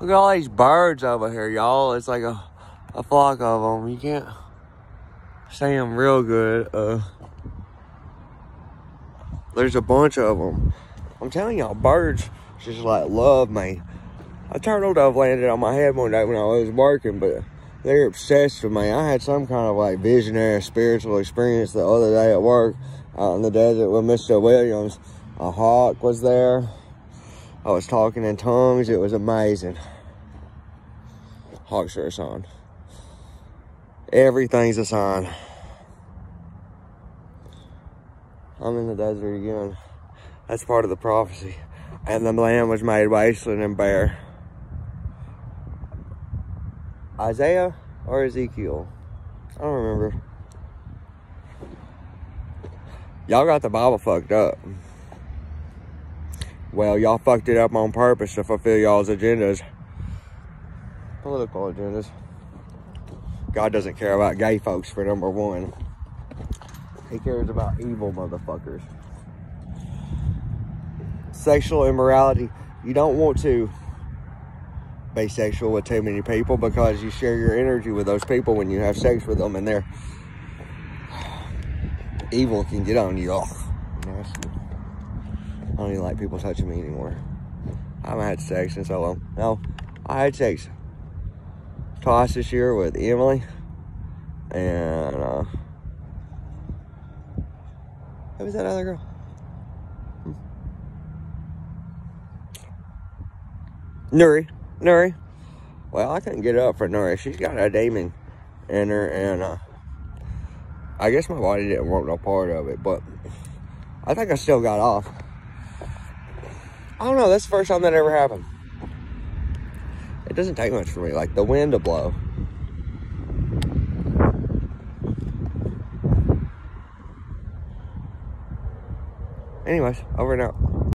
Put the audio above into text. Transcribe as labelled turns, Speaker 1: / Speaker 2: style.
Speaker 1: Look at all these birds over here, y'all. It's like a, a flock of them. You can't see them real good. Uh, there's a bunch of them. I'm telling y'all, birds just like love me. A turtle dove landed on my head one day when I was working, but they're obsessed with me. I had some kind of like visionary spiritual experience the other day at work out in the desert with Mr. Williams. A hawk was there. I was talking in tongues. It was amazing. Hawks are a sign. Everything's a sign. I'm in the desert again. That's part of the prophecy. And the land was made wasteland and bare. Isaiah or Ezekiel? I don't remember. Y'all got the Bible fucked up. Well, y'all fucked it up on purpose to fulfill y'all's agendas. Political agendas. God doesn't care about gay folks for number one. He cares about evil motherfuckers. Sexual immorality. You don't want to be sexual with too many people because you share your energy with those people when you have sex with them and they're evil can get on you. Ugh, nasty. I don't even like people touching me anymore. I haven't had sex in so long. No, I had sex twice this year with Emily and uh, who was that other girl? Hmm. Nuri. Nuri. Well, I couldn't get up for Nuri. She's got a demon in her, and uh, I guess my body didn't want no part of it, but I think I still got off. I don't know. That's the first time that ever happened. It doesn't take much for me, like the wind to blow. Anyways, over and out.